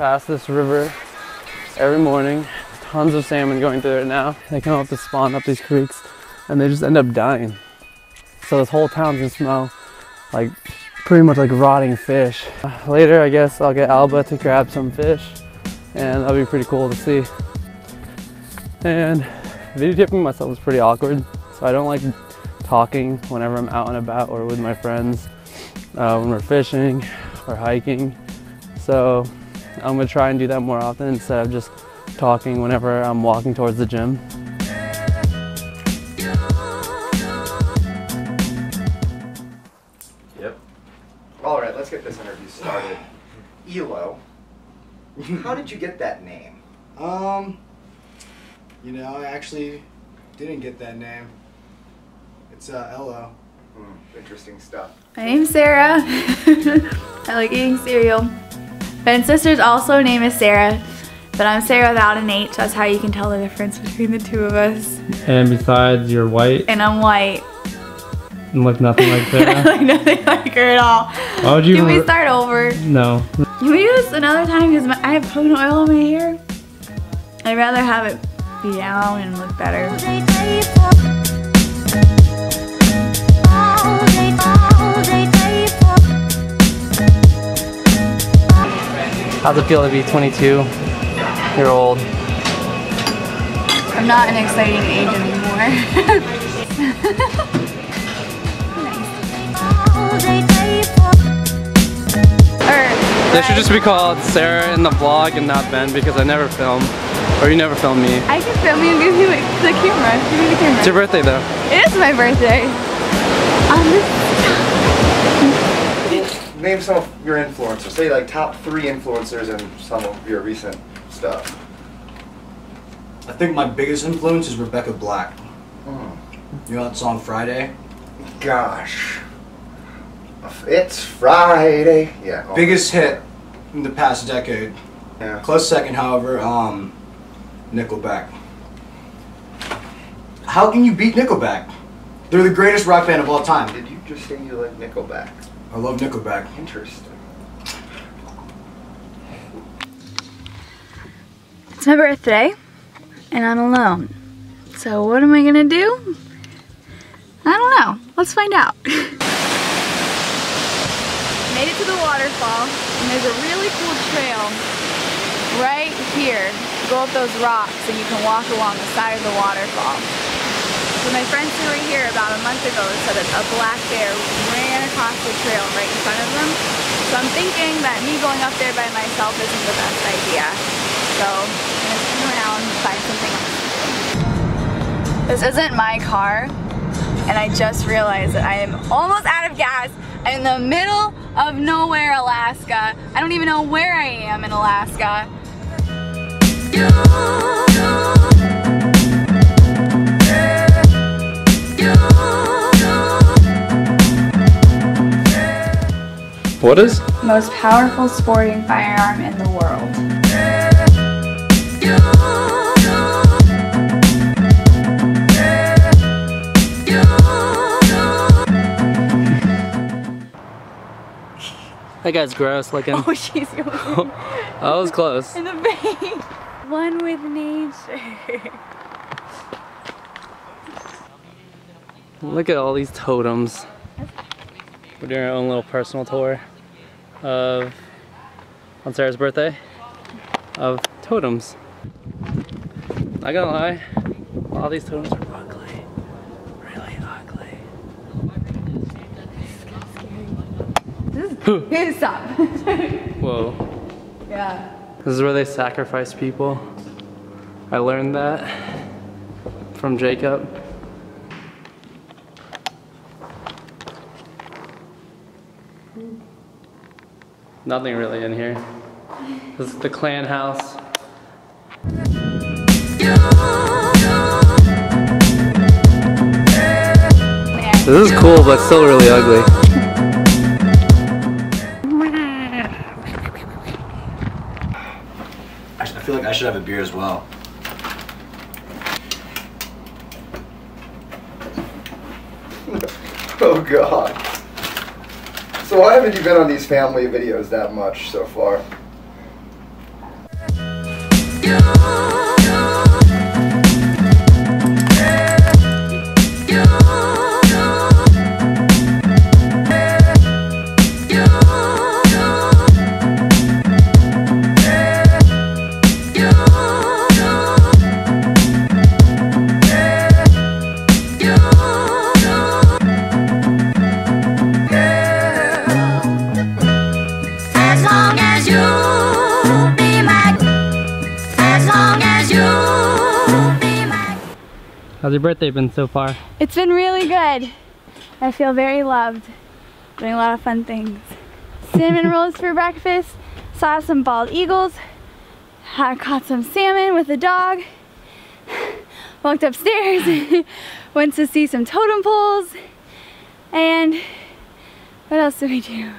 pass this river every morning. Tons of salmon going through it now. They come up to spawn up these creeks and they just end up dying. So this whole town can smell like pretty much like rotting fish. Later, I guess I'll get Alba to grab some fish and that'll be pretty cool to see. And videotaping myself is pretty awkward, so I don't like talking whenever I'm out and about or with my friends uh, when we're fishing or hiking. So I'm gonna try and do that more often instead of just talking whenever I'm walking towards the gym. Yep. All right, let's get this interview started. Elo, how did you get that name? Um, you know, I actually didn't get that name. It's uh, Elo. Hmm, interesting stuff. My name's Sarah. I like eating cereal. My sister's also name is Sarah, but I'm Sarah without an H. That's how you can tell the difference between the two of us. And besides, you're white And I'm white. and look nothing like that. like nothing like her at all. Why would you? Can we start over? no. Can we do this another time? Because I have coconut oil on my hair. I'd rather have it be down and look better. How's it feel to be 22 year old? I'm not an exciting age anymore. or, This should just be called Sarah in the vlog and not Ben because I never film. Or you never film me. I can film you and give you the camera. Give me the camera. It's your birthday though. It is my birthday. Um, Name some of your influencers. Say like top three influencers in some of your recent stuff. I think my biggest influence is Rebecca Black. Hmm. You know that song Friday? Gosh. It's Friday. Yeah. Biggest hit in the past decade. Yeah. Close second, however, um, Nickelback. How can you beat Nickelback? They're the greatest rock band of all time. Did you just say you like Nickelback? I love Nickelback. Interesting. it's my birthday, and I'm alone. So what am I gonna do? I don't know. Let's find out. Made it to the waterfall, and there's a really cool trail right here. Go up those rocks, and you can walk along the side of the waterfall. So my friends who were here about a month ago said that a black bear ran across the trail right in front of them. So I'm thinking that me going up there by myself isn't the best idea. So I'm gonna turn around and find something else. This isn't my car, and I just realized that I am almost out of gas in the middle of nowhere, Alaska. I don't even know where I am in Alaska. What is? Most powerful sporting firearm in the world. That guy's gross looking. Oh, she's going That was close. in the vein. One with nature. Look at all these totems. We're doing our own little personal tour of, on Sarah's birthday, of totems. Not gonna lie, all these totems are ugly. Really ugly. Stop. Whoa. yeah. This is where they sacrifice people. I learned that from Jacob. Nothing really in here. This is the clan house. This is cool, but still really ugly. I feel like I should have a beer as well. Oh God. So why haven't you been on these family videos that much so far? How's your birthday been so far? It's been really good. I feel very loved. Doing a lot of fun things. Cinnamon rolls for breakfast. Saw some bald eagles. I caught some salmon with a dog. Walked upstairs. Went to see some totem poles. And what else did we do?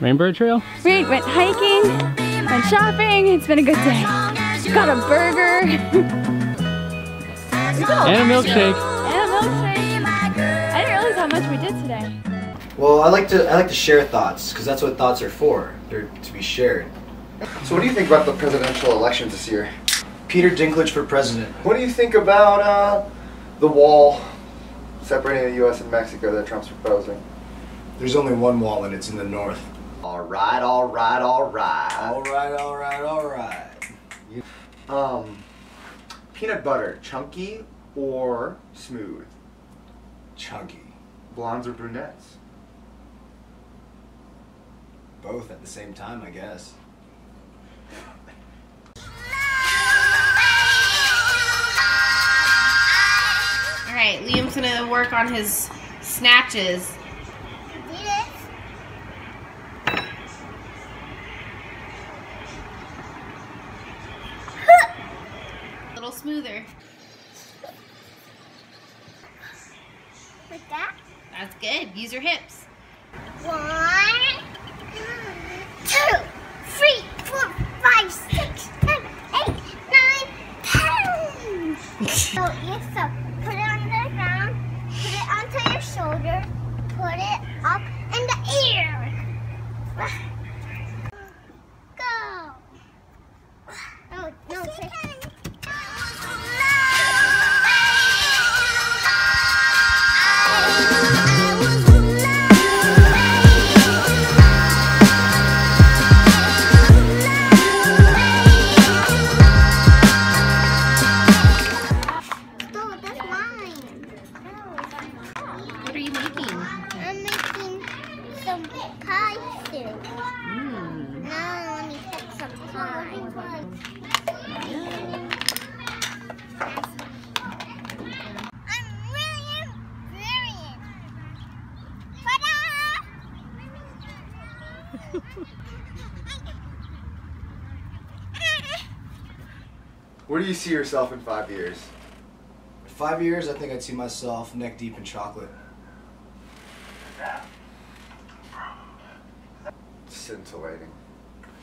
Rainbird Trail? We went hiking, went shopping. It's been a good day. Got a burger. And a milkshake. And a milkshake. I didn't realize how much we did today. Well, I like to I like to share thoughts because that's what thoughts are for. They're to be shared. So what do you think about the presidential elections this year? Peter Dinklage for president. What do you think about uh, the wall separating the U.S. and Mexico that Trump's proposing? There's only one wall and it's in the north. All right, all right, all right. All right, all right, all right. Um, peanut butter, chunky or smooth? Chunky. Blondes or brunettes? Both at the same time, I guess. All right, Liam's gonna work on his snatches. Little smoother. Like that? That's good. Use your hips. One, two, three, four, five, six, seven, eight, nine, ten. so you so put it on the ground, put it onto your shoulder, put it up in the air. Where do you see yourself in five years? Five years, I think I'd see myself neck deep in chocolate. Scintillating.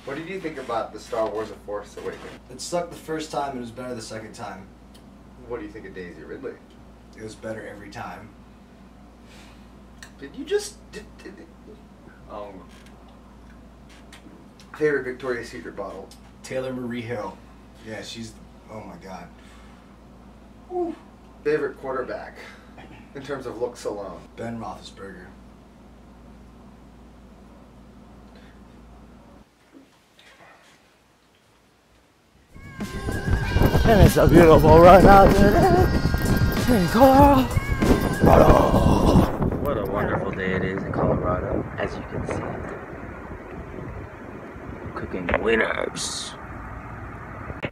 What did you think about the Star Wars: A Force Awakens? It sucked the first time. It was better the second time. What do you think of Daisy Ridley? It was better every time. Did you just did, did, did- um favorite Victoria's Secret bottle? Taylor Marie Hill. Yeah, she's. Oh my God. Favorite quarterback in terms of looks alone? Ben Roethlisberger. And it's so beautiful right out there in Colorado. What a wonderful day it is in Colorado, as you can see. Cooking winners.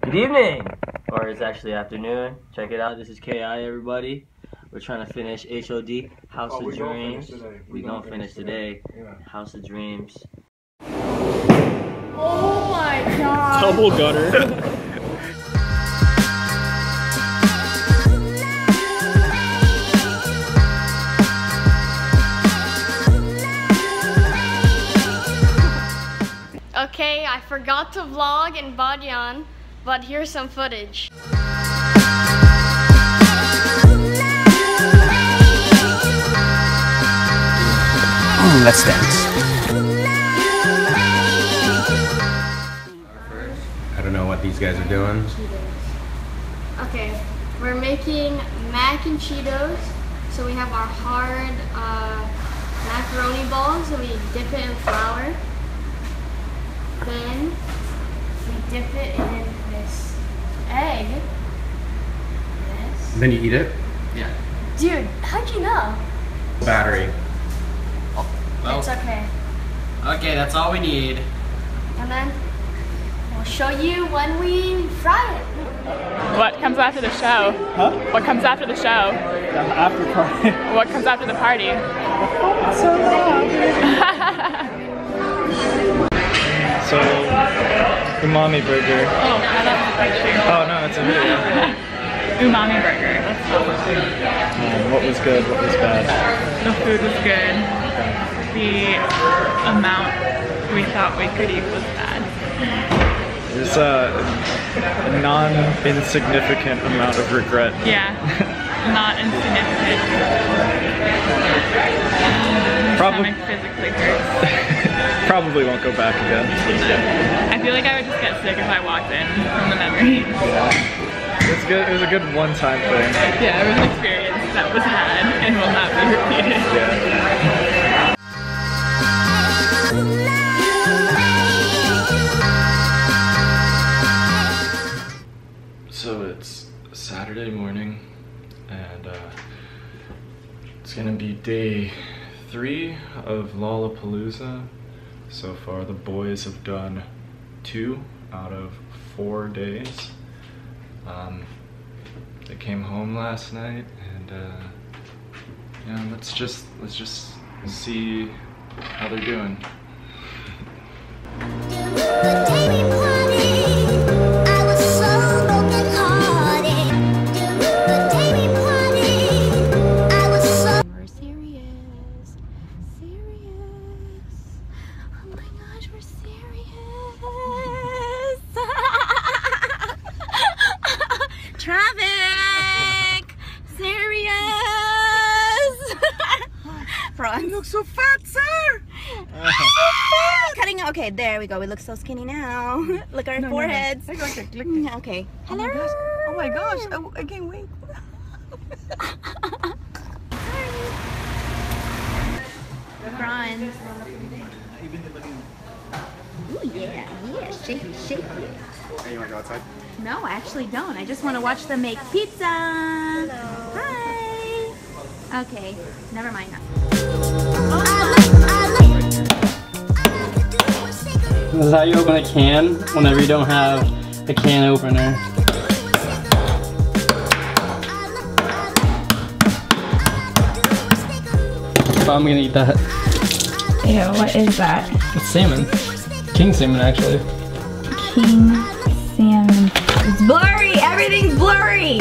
Good evening! Or it's actually afternoon. Check it out. This is KI, everybody. We're trying to finish HOD, House Oh, of we gonna Dreams. finish today. We We gonna gonna finish finish today. Yeah. House of Dreams. Oh my god. Double gutter. Okay, I forgot to vlog in Badian, but here's some footage. Let's dance. I don't know what these guys are doing. Okay, we're making mac and Cheetos. So we have our hard uh, macaroni balls and we dip it in flour. Then we dip it in this egg. This. Then you eat it? Yeah. Dude, how'd you know? Battery. Oh, it's okay. Okay, that's all we need. And then We'll show you when we fry it. What comes after the show? Huh? What comes after the show? The After party. What comes after the party? So, umami burger. Oh, I love the picture. Oh no, it's a video. Umami burger. That's Um, what was good? What was bad? The food was good. The amount we thought we could eat was bad. There's a, a non-insignificant amount of regret. Yeah, not insignificant. Probably- physically hurts. Probably won't go back again. I feel like I would just get sick if I walked in from the memory. It's good. It was a good one-time thing. Yeah, it was an experience that was had and will not be repeated. Yeah. So it's Saturday morning, and uh, it's gonna be day three of Lollapalooza. So far, the boys have done two out of four days. Um, they came home last night, and uh, yeah, let's just let's just see how they're doing. Cutting. Okay, there we go. We look so skinny now. look at our No, no, no. foreheads. Look, look, look, look. Okay. Oh my Hello. gosh. Oh my gosh. I, oh, I can't wait. Franz. Ooh, yeah, yeah, shake it, shake it. Hey, you wanna go outside? No, I actually don't. I just want to watch them make pizza. Hi. Okay, never mind. Oh, This is how you open a can whenever you don't have a can opener. But I'm gonna eat that. Ew, what is that? It's salmon. King salmon, actually. King salmon. It's blurry! Everything's blurry!